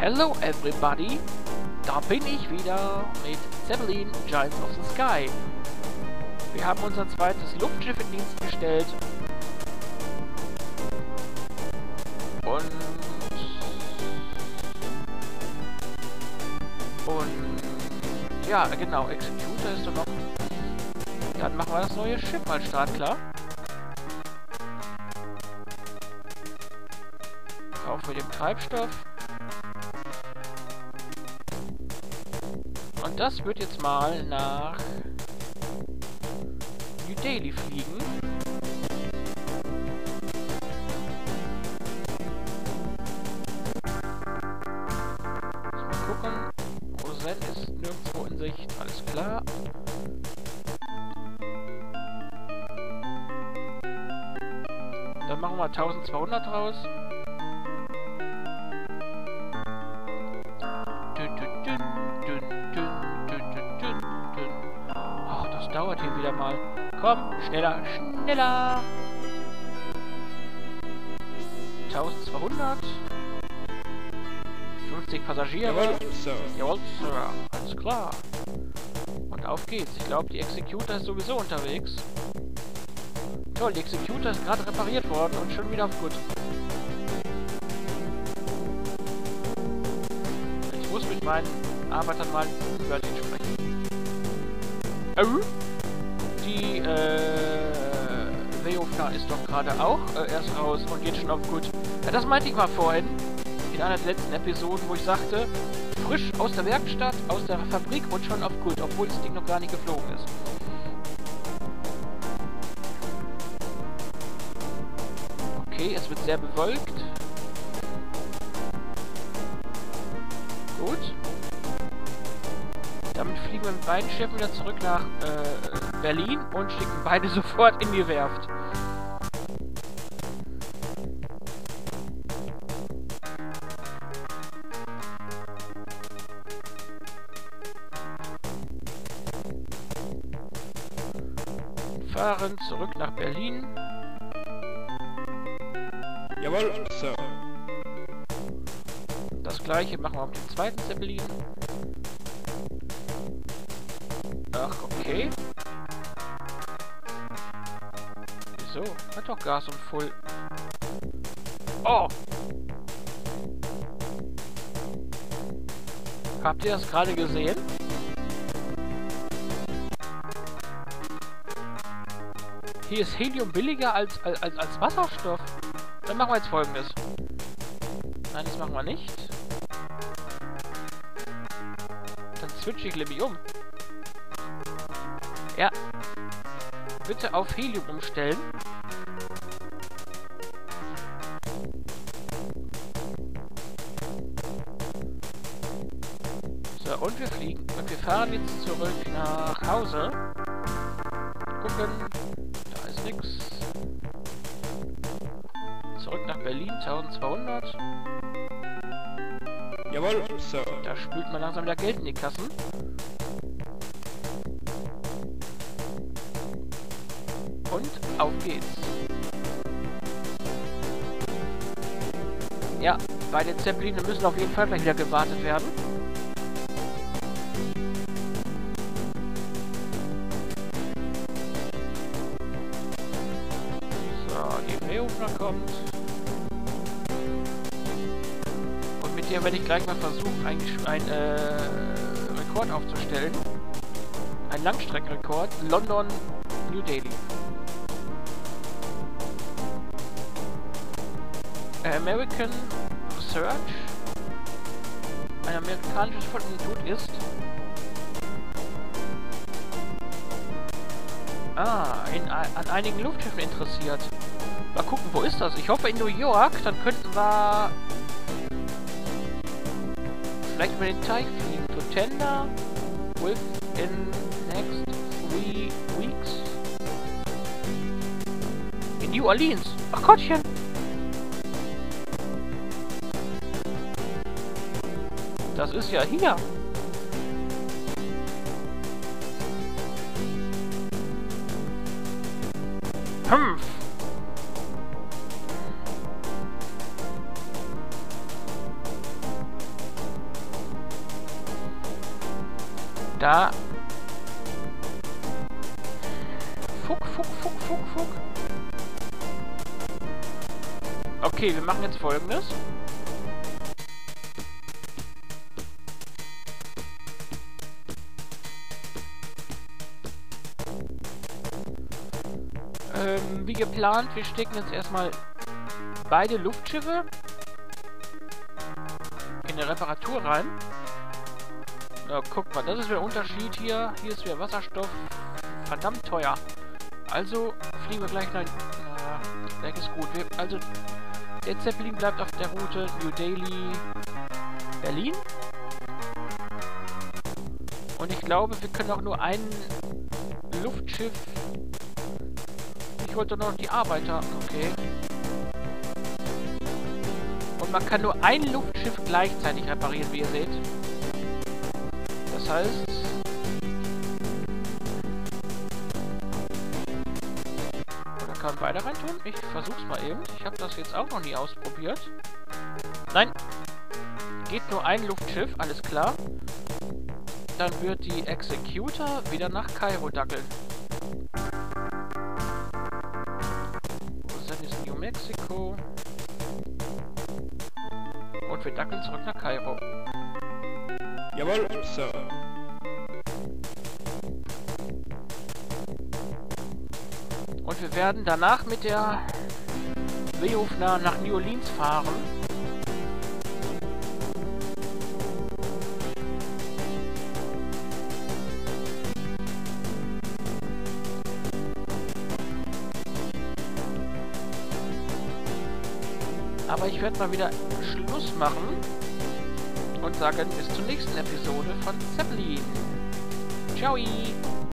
Hello everybody! Da bin ich wieder mit Zeppelin Giants of the Sky. Wir haben unser zweites Luftschiff in Dienst gestellt. Und... Und... Ja, genau, Executor ist doch noch... Dann machen wir das neue Schiff mal startklar. Kaufen wir den Treibstoff. Das wird jetzt mal nach New Delhi fliegen. Mal gucken. Rosen ist nirgendwo in Sicht. Alles klar. Dann machen wir 1200 raus. Dauert hier wieder mal. Komm, schneller, schneller. 1200. 50 Passagiere. Jawohl, Sir. Jawohl, Sir. Alles klar. Und auf geht's. Ich glaube, die Executor ist sowieso unterwegs. Toll, die Executor ist gerade repariert worden und schon wieder auf gut. Ich muss mit meinen Arbeitern mal ein Wörtchen sprechen. Oh? Die, äh, Veofna ist doch gerade auch äh, erst raus und geht schon auf gut. Ja, das meinte ich mal vorhin, in einer der letzten Episoden, wo ich sagte, frisch aus der Werkstatt, aus der Fabrik und schon auf gut, obwohl das Ding noch gar nicht geflogen ist. Okay, es wird sehr bewölkt. Damit fliegen wir mit beiden Schiffen wieder zurück nach äh, Berlin und schicken beide sofort in die Werft. Fahren zurück nach Berlin. Jawohl, Sir. Das gleiche machen wir mit dem zweiten Zeppelin. Ach, okay. Wieso? Hat doch Gas und Full. Oh! Habt ihr das gerade gesehen? Hier ist Helium billiger als, als, als Wasserstoff. Dann machen wir jetzt folgendes. Nein, das machen wir nicht. Dann switche ich nämlich um. Ja. Bitte auf Helium umstellen. So, und wir fliegen. Und wir fahren jetzt zurück nach Hause. Gucken. Da ist nichts. Zurück nach Berlin, 1200. Jawohl, Sir. Da spült man langsam wieder Geld in die Kassen. Auf geht's. Ja, beide Zeppeline müssen auf jeden Fall gleich wieder gewartet werden. So, die Veofner kommt. Und mit der werde ich gleich mal versuchen, einen, einen äh, Rekord aufzustellen. Ein Langstreckenrekord. London, New Delhi. American Research. Ein amerikanisches Forschungsinstitut ist. Ah, in, an einigen Luftschiffen interessiert. Mal gucken, wo ist das? Ich hoffe in New York, dann könnten wir vielleicht über den Teich fliegen. To tender within next three weeks. In New Orleans. Ach Gottchen. Das ist ja hier. Fünf. Da. Fuck, fuck, fuck, fuck, fuck. Okay, wir machen jetzt folgendes. Ähm, wie geplant, wir stecken jetzt erstmal beide Luftschiffe in eine Reparatur rein. Na, guck mal, das ist der Unterschied hier. Hier ist wieder Wasserstoff verdammt teuer. Also fliegen wir gleich nach... Na, weg ist gut. Wir, also, der Zeppelin bleibt auf der Route New Delhi, Berlin. Und ich glaube, wir können auch nur ein Luftschiff... Ich wollte noch die Arbeiter... Okay. Und man kann nur ein Luftschiff gleichzeitig reparieren, wie ihr seht. Das heißt... Oder kann man beide reintun? Ich versuch's mal eben. Ich habe das jetzt auch noch nie ausprobiert. Nein! Geht nur ein Luftschiff, alles klar. Dann wird die Executor wieder nach Kairo dackeln. Mexico? Und wir dackeln zurück nach Kairo. Jawohl, Sir. Und wir werden danach mit der Seehofner nach New Orleans fahren. Aber ich werde mal wieder Schluss machen und sagen bis zur nächsten Episode von Zeppelin. Ciao!